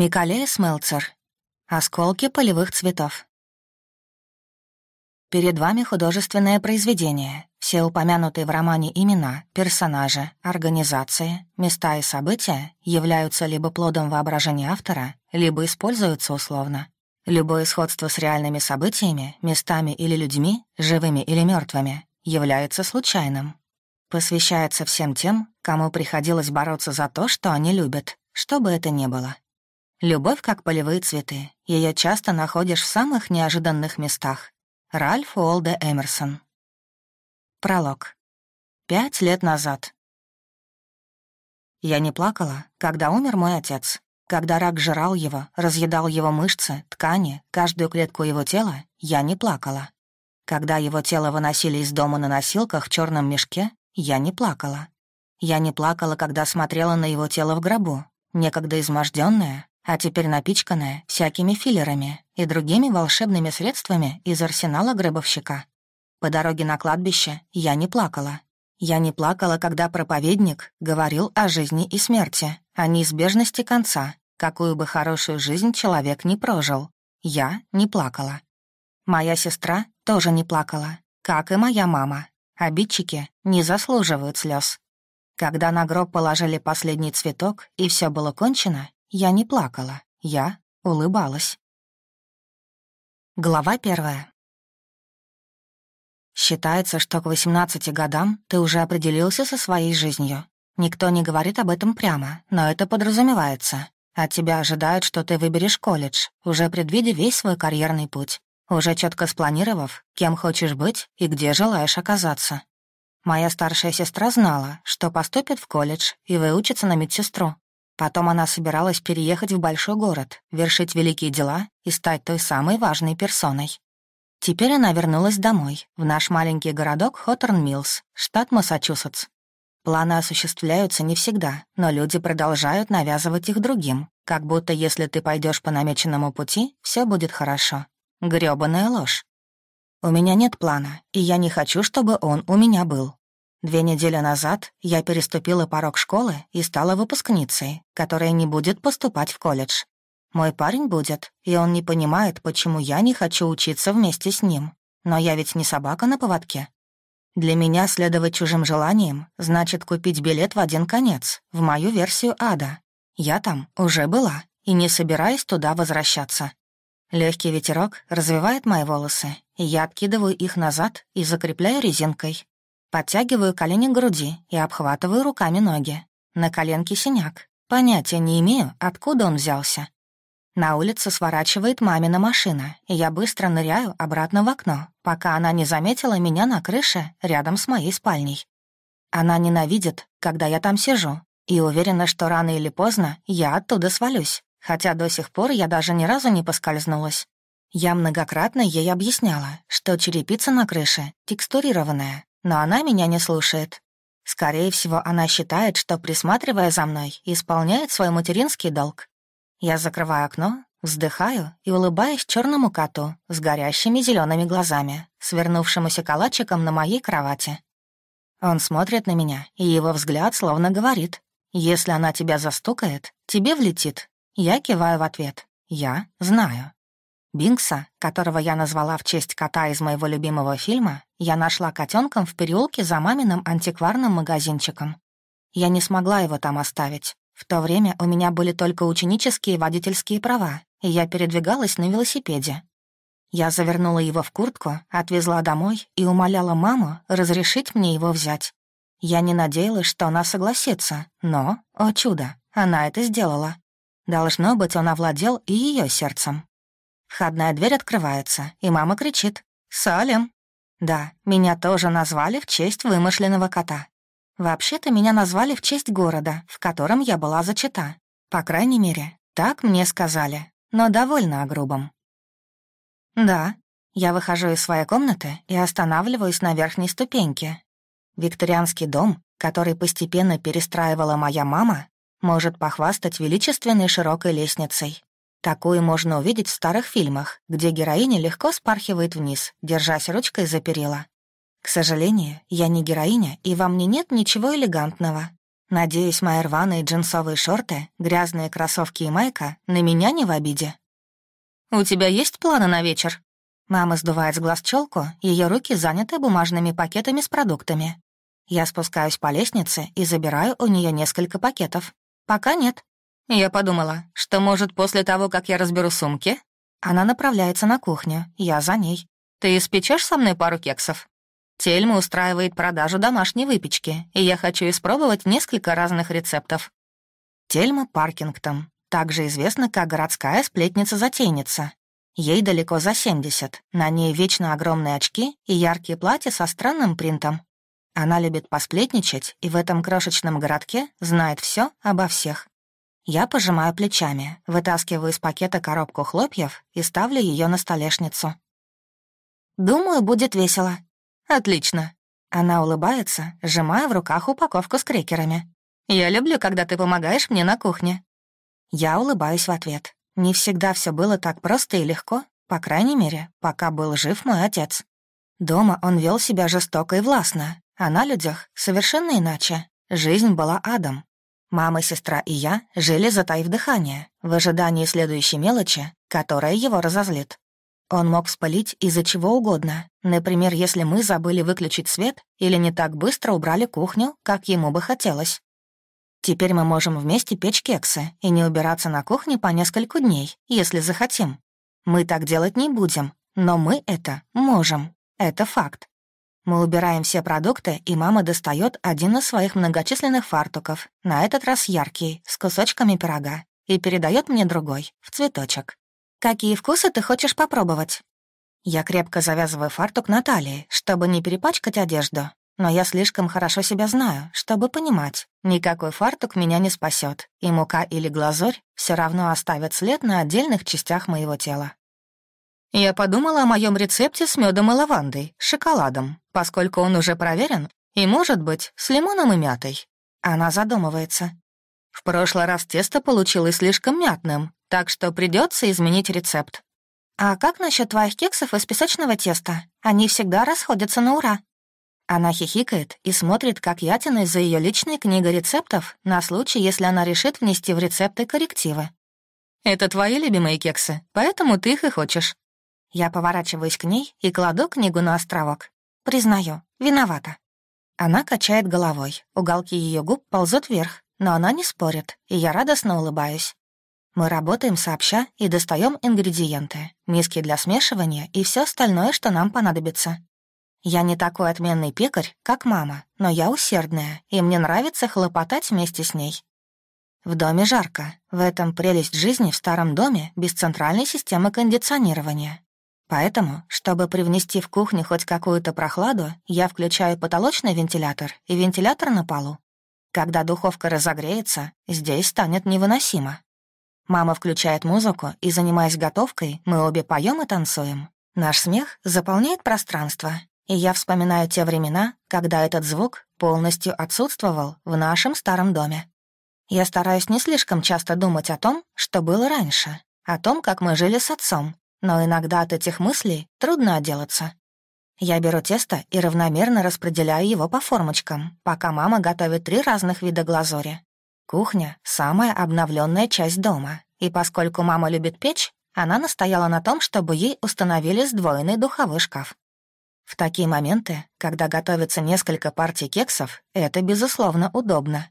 Микалея Смелцер. Осколки полевых цветов. Перед вами художественное произведение. Все упомянутые в романе имена, персонажи, организации, места и события являются либо плодом воображения автора, либо используются условно. Любое сходство с реальными событиями, местами или людьми, живыми или мертвыми, является случайным. Посвящается всем тем, кому приходилось бороться за то, что они любят, что бы это ни было. Любовь как полевые цветы. Ее часто находишь в самых неожиданных местах. Ральф Уолде Эмерсон. Пролог. Пять лет назад. Я не плакала, когда умер мой отец. Когда рак жрал его, разъедал его мышцы, ткани, каждую клетку его тела, я не плакала. Когда его тело выносили из дома на носилках в черном мешке, я не плакала. Я не плакала, когда смотрела на его тело в гробу, некогда измождённая, а теперь напичканная всякими филлерами и другими волшебными средствами из арсенала гробовщика. По дороге на кладбище я не плакала. Я не плакала, когда проповедник говорил о жизни и смерти, о неизбежности конца, какую бы хорошую жизнь человек не прожил. Я не плакала. Моя сестра тоже не плакала, как и моя мама. Обидчики не заслуживают слез. Когда на гроб положили последний цветок и все было кончено, я не плакала, я улыбалась. Глава первая. Считается, что к 18 годам ты уже определился со своей жизнью. Никто не говорит об этом прямо, но это подразумевается. От тебя ожидают, что ты выберешь колледж, уже предвидя весь свой карьерный путь, уже четко спланировав, кем хочешь быть и где желаешь оказаться. Моя старшая сестра знала, что поступит в колледж и выучится на медсестру, Потом она собиралась переехать в большой город, вершить великие дела и стать той самой важной персоной. Теперь она вернулась домой, в наш маленький городок Хоттерн-Миллс, штат Массачусетс. Планы осуществляются не всегда, но люди продолжают навязывать их другим, как будто если ты пойдешь по намеченному пути, все будет хорошо. Грёбаная ложь. У меня нет плана, и я не хочу, чтобы он у меня был. Две недели назад я переступила порог школы и стала выпускницей, которая не будет поступать в колледж. Мой парень будет, и он не понимает, почему я не хочу учиться вместе с ним. Но я ведь не собака на поводке. Для меня следовать чужим желаниям значит купить билет в один конец, в мою версию ада. Я там уже была и не собираюсь туда возвращаться. Легкий ветерок развивает мои волосы, и я откидываю их назад и закрепляю резинкой, Подтягиваю колени к груди и обхватываю руками ноги. На коленке синяк. Понятия не имею, откуда он взялся. На улице сворачивает мамина машина, и я быстро ныряю обратно в окно, пока она не заметила меня на крыше рядом с моей спальней. Она ненавидит, когда я там сижу, и уверена, что рано или поздно я оттуда свалюсь, хотя до сих пор я даже ни разу не поскользнулась. Я многократно ей объясняла, что черепица на крыше текстурированная, но она меня не слушает. Скорее всего, она считает, что, присматривая за мной, исполняет свой материнский долг. Я закрываю окно, вздыхаю и улыбаюсь черному коту с горящими зелеными глазами, свернувшемуся калачиком на моей кровати. Он смотрит на меня, и его взгляд словно говорит, «Если она тебя застукает, тебе влетит». Я киваю в ответ. «Я знаю». Бинкса, которого я назвала в честь кота из моего любимого фильма, я нашла котенком в переулке за маминым антикварным магазинчиком. Я не смогла его там оставить. В то время у меня были только ученические водительские права, и я передвигалась на велосипеде. Я завернула его в куртку, отвезла домой и умоляла маму разрешить мне его взять. Я не надеялась, что она согласится, но, о чудо, она это сделала. Должно быть, он овладел и ее сердцем. Входная дверь открывается, и мама кричит «Салем!». Да, меня тоже назвали в честь вымышленного кота. Вообще-то меня назвали в честь города, в котором я была зачата. По крайней мере, так мне сказали, но довольно о грубом. Да, я выхожу из своей комнаты и останавливаюсь на верхней ступеньке. Викторианский дом, который постепенно перестраивала моя мама, может похвастать величественной широкой лестницей, Такую можно увидеть в старых фильмах, где героиня легко спархивает вниз, держась ручкой за перила. К сожалению, я не героиня, и во мне нет ничего элегантного. Надеюсь, мои рваные джинсовые шорты, грязные кроссовки и майка на меня не в обиде. «У тебя есть планы на вечер?» Мама сдувает с глаз челку, ее руки заняты бумажными пакетами с продуктами. Я спускаюсь по лестнице и забираю у нее несколько пакетов. Пока нет. Я подумала, что, может, после того, как я разберу сумки, она направляется на кухню, я за ней. Ты испечешь со мной пару кексов? Тельма устраивает продажу домашней выпечки, и я хочу испробовать несколько разных рецептов. Тельма Паркингтон, также известна как городская сплетница-затейница. Ей далеко за 70, на ней вечно огромные очки и яркие платья со странным принтом. Она любит посплетничать и в этом крошечном городке знает все обо всех. Я пожимаю плечами, вытаскиваю из пакета коробку хлопьев и ставлю ее на столешницу. «Думаю, будет весело». «Отлично». Она улыбается, сжимая в руках упаковку с крекерами. «Я люблю, когда ты помогаешь мне на кухне». Я улыбаюсь в ответ. Не всегда все было так просто и легко, по крайней мере, пока был жив мой отец. Дома он вел себя жестоко и властно, а на людях совершенно иначе. Жизнь была адом. Мама, сестра и я жили, затаив дыхание, в ожидании следующей мелочи, которая его разозлит. Он мог спалить из-за чего угодно, например, если мы забыли выключить свет или не так быстро убрали кухню, как ему бы хотелось. Теперь мы можем вместе печь кексы и не убираться на кухне по несколько дней, если захотим. Мы так делать не будем, но мы это можем. Это факт. Мы убираем все продукты, и мама достает один из своих многочисленных фартуков, на этот раз яркий, с кусочками пирога, и передает мне другой, в цветочек. «Какие вкусы ты хочешь попробовать?» Я крепко завязываю фартук на талии, чтобы не перепачкать одежду, но я слишком хорошо себя знаю, чтобы понимать, никакой фартук меня не спасет, и мука или глазурь все равно оставят след на отдельных частях моего тела. Я подумала о моем рецепте с медом и лавандой, шоколадом, поскольку он уже проверен, и, может быть, с лимоном и мятой. Она задумывается. В прошлый раз тесто получилось слишком мятным, так что придется изменить рецепт. «А как насчет твоих кексов из песочного теста? Они всегда расходятся на ура». Она хихикает и смотрит, как я тянусь за ее личной книгой рецептов на случай, если она решит внести в рецепты коррективы. «Это твои любимые кексы, поэтому ты их и хочешь. Я поворачиваюсь к ней и кладу книгу на островок. Признаю, виновата. Она качает головой, уголки ее губ ползут вверх, но она не спорит, и я радостно улыбаюсь. Мы работаем сообща и достаем ингредиенты, миски для смешивания и все остальное, что нам понадобится. Я не такой отменный пекарь, как мама, но я усердная, и мне нравится хлопотать вместе с ней. В доме жарко. В этом прелесть жизни в старом доме без центральной системы кондиционирования. Поэтому, чтобы привнести в кухню хоть какую-то прохладу, я включаю потолочный вентилятор и вентилятор на полу. Когда духовка разогреется, здесь станет невыносимо. Мама включает музыку, и, занимаясь готовкой, мы обе поем и танцуем. Наш смех заполняет пространство, и я вспоминаю те времена, когда этот звук полностью отсутствовал в нашем старом доме. Я стараюсь не слишком часто думать о том, что было раньше, о том, как мы жили с отцом, но иногда от этих мыслей трудно отделаться. Я беру тесто и равномерно распределяю его по формочкам, пока мама готовит три разных вида глазури. Кухня — самая обновленная часть дома, и поскольку мама любит печь, она настояла на том, чтобы ей установили сдвоенный духовой шкаф. В такие моменты, когда готовится несколько партий кексов, это, безусловно, удобно.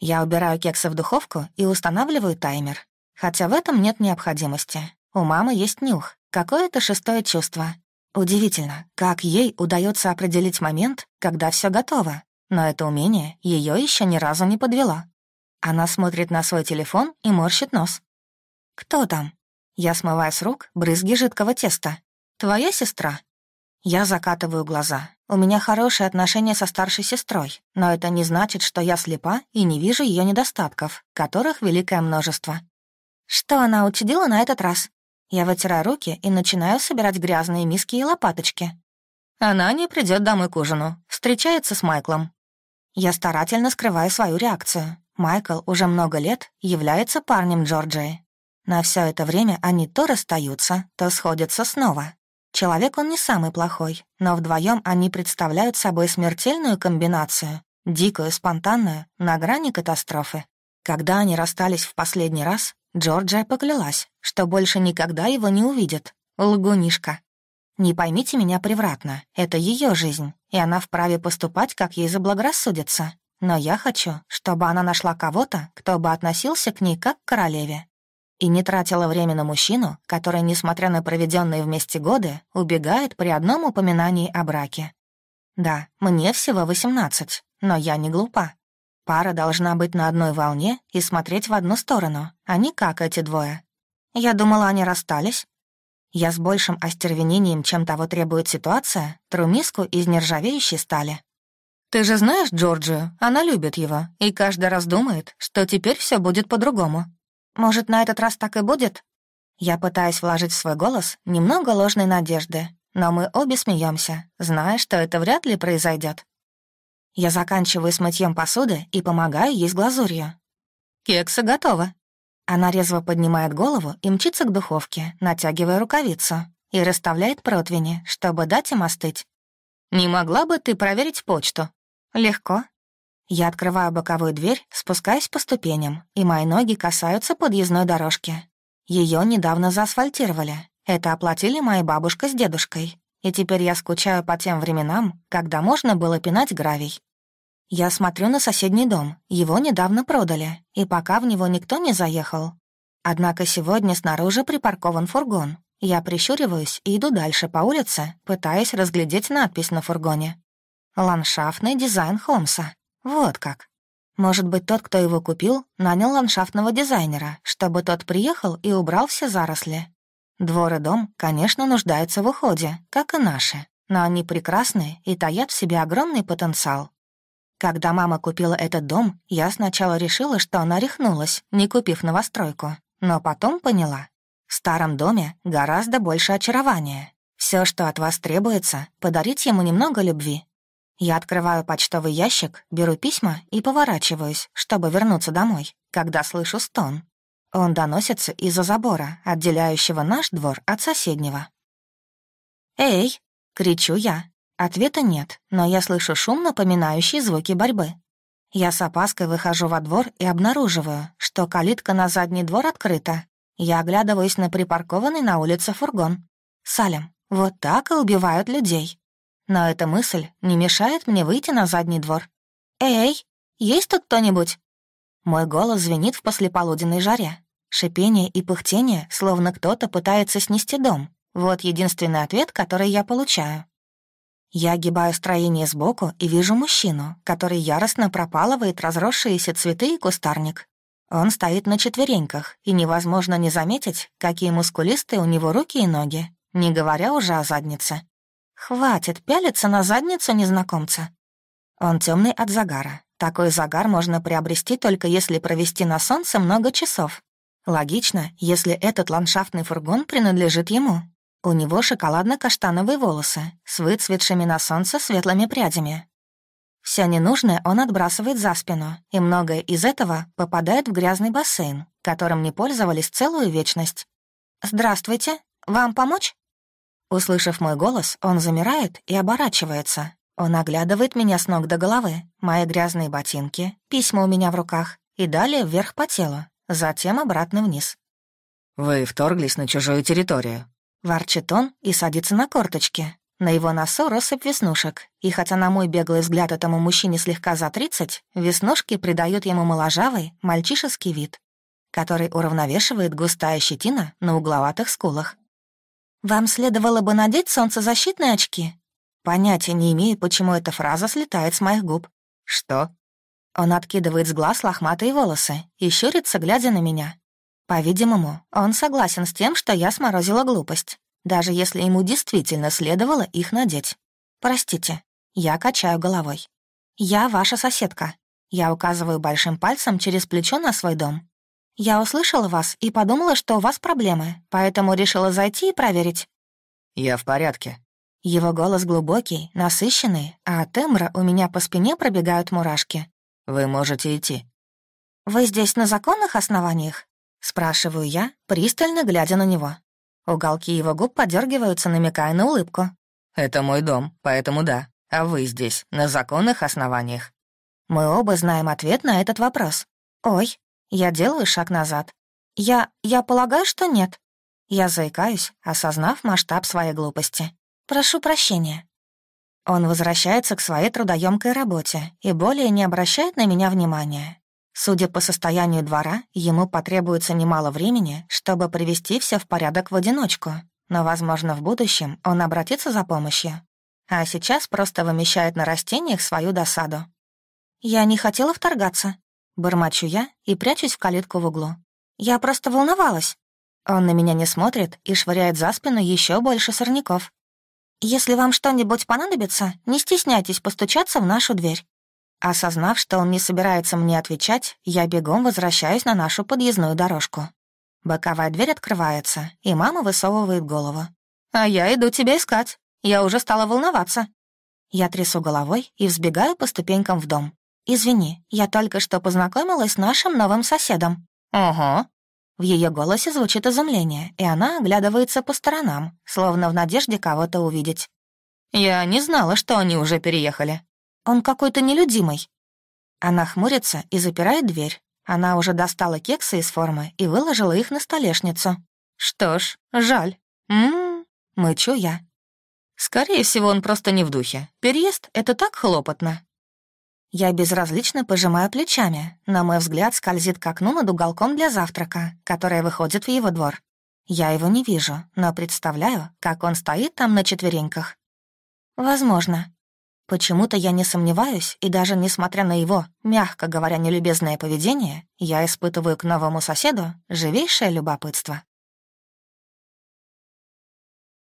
Я убираю кексы в духовку и устанавливаю таймер, хотя в этом нет необходимости. У мамы есть нюх, какое-то шестое чувство. Удивительно, как ей удается определить момент, когда все готово, но это умение ее еще ни разу не подвело. Она смотрит на свой телефон и морщит нос. «Кто там?» Я смываю с рук брызги жидкого теста. «Твоя сестра?» Я закатываю глаза. У меня хорошие отношения со старшей сестрой, но это не значит, что я слепа и не вижу ее недостатков, которых великое множество. Что она учудила на этот раз? Я вытираю руки и начинаю собирать грязные миски и лопаточки. Она не придет домой к ужину, встречается с Майклом. Я старательно скрываю свою реакцию. Майкл уже много лет является парнем Джорджии. На все это время они то расстаются, то сходятся снова. Человек он не самый плохой, но вдвоем они представляют собой смертельную комбинацию, Дикую, спонтанную, на грани катастрофы. Когда они расстались в последний раз, Джорджия поклялась, что больше никогда его не увидит. Лгунишка. Не поймите меня превратно, это ее жизнь, и она вправе поступать, как ей заблагорассудится. Но я хочу, чтобы она нашла кого-то, кто бы относился к ней как к королеве. И не тратила время на мужчину, который, несмотря на проведенные вместе годы, убегает при одном упоминании о браке. Да, мне всего восемнадцать, но я не глупа. Пара должна быть на одной волне и смотреть в одну сторону, а не как эти двое. Я думала, они расстались. Я с большим остервенением, чем того требует ситуация, тру миску из нержавеющей стали. «Ты же знаешь Джорджию, она любит его, и каждый раз думает, что теперь все будет по-другому. Может, на этот раз так и будет?» Я пытаюсь вложить в свой голос немного ложной надежды, но мы обе смеемся, зная, что это вряд ли произойдет. Я заканчиваю с мытьем посуды и помогаю ей с глазурью. «Кексы готовы». Она резво поднимает голову и мчится к духовке, натягивая рукавицу, и расставляет противни, чтобы дать им остыть. «Не могла бы ты проверить почту?» «Легко». Я открываю боковую дверь, спускаюсь по ступеням, и мои ноги касаются подъездной дорожки. Ее недавно заасфальтировали. Это оплатили моя бабушка с дедушкой. И теперь я скучаю по тем временам, когда можно было пинать гравий. Я смотрю на соседний дом, его недавно продали, и пока в него никто не заехал. Однако сегодня снаружи припаркован фургон. Я прищуриваюсь и иду дальше по улице, пытаясь разглядеть надпись на фургоне. «Ландшафтный дизайн Холмса». Вот как. Может быть, тот, кто его купил, нанял ландшафтного дизайнера, чтобы тот приехал и убрал все заросли. Двор и дом, конечно, нуждаются в уходе, как и наши, но они прекрасны и таят в себе огромный потенциал. Когда мама купила этот дом, я сначала решила, что она рехнулась, не купив новостройку, но потом поняла. В старом доме гораздо больше очарования. Все, что от вас требуется, подарить ему немного любви. Я открываю почтовый ящик, беру письма и поворачиваюсь, чтобы вернуться домой, когда слышу стон. Он доносится из-за забора, отделяющего наш двор от соседнего. «Эй!» — кричу я, Ответа нет, но я слышу шум, напоминающий звуки борьбы. Я с опаской выхожу во двор и обнаруживаю, что калитка на задний двор открыта. Я оглядываюсь на припаркованный на улице фургон. Салем, вот так и убивают людей. Но эта мысль не мешает мне выйти на задний двор. «Эй, есть тут кто-нибудь?» Мой голос звенит в послеполуденной жаре. Шипение и пыхтение, словно кто-то пытается снести дом. Вот единственный ответ, который я получаю. Я огибаю строение сбоку и вижу мужчину, который яростно пропалывает разросшиеся цветы и кустарник. Он стоит на четвереньках, и невозможно не заметить, какие мускулистые у него руки и ноги, не говоря уже о заднице. Хватит пялиться на задницу незнакомца. Он темный от загара. Такой загар можно приобрести только если провести на солнце много часов. Логично, если этот ландшафтный фургон принадлежит ему, у него шоколадно-каштановые волосы с выцветшими на солнце светлыми прядями. Все ненужное он отбрасывает за спину, и многое из этого попадает в грязный бассейн, которым не пользовались целую вечность. «Здравствуйте, вам помочь?» Услышав мой голос, он замирает и оборачивается. Он оглядывает меня с ног до головы, мои грязные ботинки, письма у меня в руках и далее вверх по телу, затем обратно вниз. «Вы вторглись на чужую территорию. Ворчит он и садится на корточки. На его носу россыпь веснушек, и хотя на мой беглый взгляд этому мужчине слегка за тридцать, веснушки придают ему моложавый, мальчишеский вид, который уравновешивает густая щетина на угловатых скулах. «Вам следовало бы надеть солнцезащитные очки?» Понятия не имею, почему эта фраза слетает с моих губ. «Что?» Он откидывает с глаз лохматые волосы и щурится, глядя на меня. По-видимому, он согласен с тем, что я сморозила глупость, даже если ему действительно следовало их надеть. Простите, я качаю головой. Я ваша соседка. Я указываю большим пальцем через плечо на свой дом. Я услышала вас и подумала, что у вас проблемы, поэтому решила зайти и проверить. Я в порядке. Его голос глубокий, насыщенный, а от тембра у меня по спине пробегают мурашки. Вы можете идти. Вы здесь на законных основаниях? Спрашиваю я, пристально глядя на него. Уголки его губ подергиваются, намекая на улыбку. «Это мой дом, поэтому да. А вы здесь, на законных основаниях». Мы оба знаем ответ на этот вопрос. Ой, я делаю шаг назад. Я... я полагаю, что нет. Я заикаюсь, осознав масштаб своей глупости. Прошу прощения. Он возвращается к своей трудоемкой работе и более не обращает на меня внимания. Судя по состоянию двора, ему потребуется немало времени, чтобы привести все в порядок в одиночку, но, возможно, в будущем он обратится за помощью. А сейчас просто вымещает на растениях свою досаду. «Я не хотела вторгаться», — бормочу я и прячусь в калитку в углу. «Я просто волновалась». Он на меня не смотрит и швыряет за спину еще больше сорняков. «Если вам что-нибудь понадобится, не стесняйтесь постучаться в нашу дверь. Осознав, что он не собирается мне отвечать, я бегом возвращаюсь на нашу подъездную дорожку. Боковая дверь открывается, и мама высовывает голову. «А я иду тебя искать. Я уже стала волноваться». Я трясу головой и взбегаю по ступенькам в дом. «Извини, я только что познакомилась с нашим новым соседом». «Ого». В ее голосе звучит изумление, и она оглядывается по сторонам, словно в надежде кого-то увидеть. «Я не знала, что они уже переехали. Он какой-то нелюдимый». Она хмурится и запирает дверь. Она уже достала кексы из формы и выложила их на столешницу. «Что ж, жаль. Ммм, мычу я. Скорее всего, он просто не в духе. Переезд — это так хлопотно». Я безразлично пожимаю плечами, но мой взгляд скользит к окну над уголком для завтрака, которое выходит в его двор. Я его не вижу, но представляю, как он стоит там на четвереньках. Возможно, Почему-то я не сомневаюсь, и даже несмотря на его, мягко говоря, нелюбезное поведение, я испытываю к новому соседу живейшее любопытство.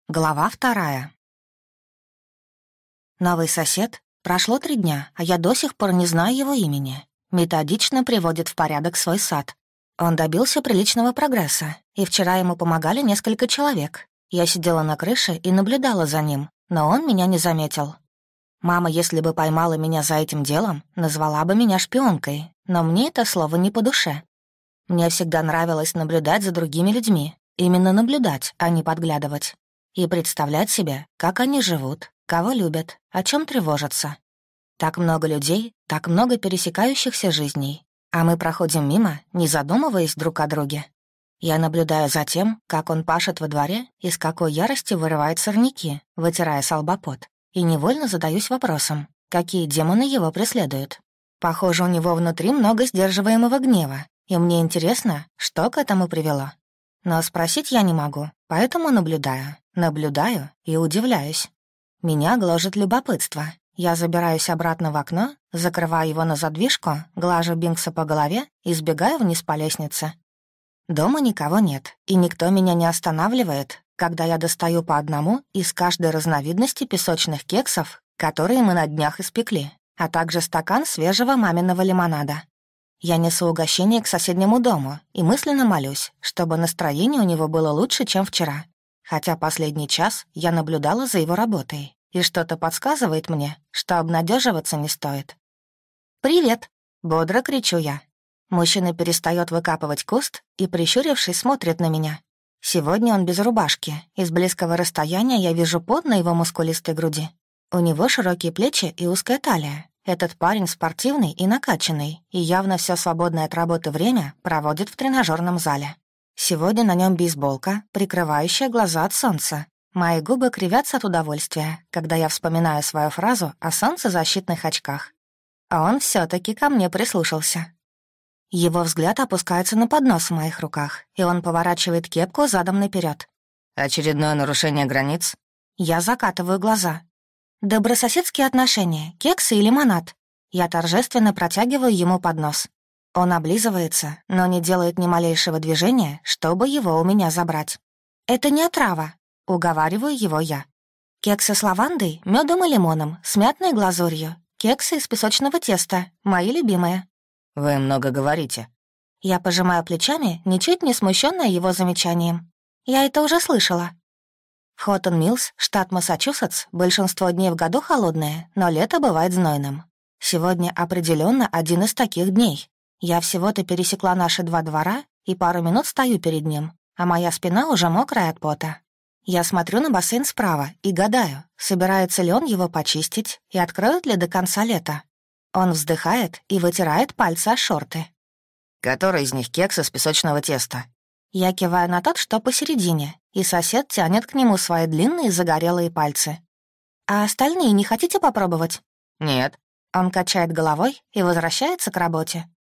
Глава вторая. Новый сосед. Прошло три дня, а я до сих пор не знаю его имени. Методично приводит в порядок свой сад. Он добился приличного прогресса, и вчера ему помогали несколько человек. Я сидела на крыше и наблюдала за ним, но он меня не заметил, Мама, если бы поймала меня за этим делом, назвала бы меня шпионкой, но мне это слово не по душе. Мне всегда нравилось наблюдать за другими людьми, именно наблюдать, а не подглядывать, и представлять себе, как они живут, кого любят, о чем тревожатся. Так много людей, так много пересекающихся жизней, а мы проходим мимо, не задумываясь друг о друге. Я наблюдаю за тем, как он пашет во дворе и с какой яростью вырывает сорняки, вытирая салбопот и невольно задаюсь вопросом, какие демоны его преследуют. Похоже, у него внутри много сдерживаемого гнева, и мне интересно, что к этому привело. Но спросить я не могу, поэтому наблюдаю, наблюдаю и удивляюсь. Меня гложет любопытство. Я забираюсь обратно в окно, закрываю его на задвижку, глажу Бинкса по голове и сбегаю вниз по лестнице. Дома никого нет, и никто меня не останавливает, когда я достаю по одному из каждой разновидности песочных кексов, которые мы на днях испекли, а также стакан свежего маминого лимонада. Я несу угощение к соседнему дому и мысленно молюсь, чтобы настроение у него было лучше, чем вчера. Хотя последний час я наблюдала за его работой, и что-то подсказывает мне, что обнадеживаться не стоит. «Привет!» — бодро кричу я. Мужчина перестает выкапывать куст и, прищурившись, смотрит на меня. Сегодня он без рубашки. Из близкого расстояния я вижу пот на его мускулистой груди. У него широкие плечи и узкая талия. Этот парень спортивный и накачанный, и явно все свободное от работы время проводит в тренажерном зале. Сегодня на нем бейсболка, прикрывающая глаза от солнца. Мои губы кривятся от удовольствия, когда я вспоминаю свою фразу о солнцезащитных очках. А он все таки ко мне прислушался. Его взгляд опускается на поднос в моих руках, и он поворачивает кепку задом наперед. «Очередное нарушение границ?» Я закатываю глаза. «Добрососедские отношения, кексы и лимонад». Я торжественно протягиваю ему поднос. Он облизывается, но не делает ни малейшего движения, чтобы его у меня забрать. «Это не отрава», — уговариваю его я. Кексы с лавандой, медом и лимоном, с мятной глазурью. Кексы из песочного теста, мои любимые. «Вы много говорите». Я пожимаю плечами, ничуть не смущенная его замечанием. Я это уже слышала. В Хоттон-Миллс, штат Массачусетс, большинство дней в году холодное, но лето бывает знойным. Сегодня определенно один из таких дней. Я всего-то пересекла наши два двора и пару минут стою перед ним, а моя спина уже мокрая от пота. Я смотрю на бассейн справа и гадаю, собирается ли он его почистить и откроет ли до конца лета. Он вздыхает и вытирает пальцы о шорты. Который из них кекс из песочного теста? Я киваю на тот, что посередине, и сосед тянет к нему свои длинные загорелые пальцы. «А остальные не хотите попробовать?» «Нет». Он качает головой и возвращается к работе.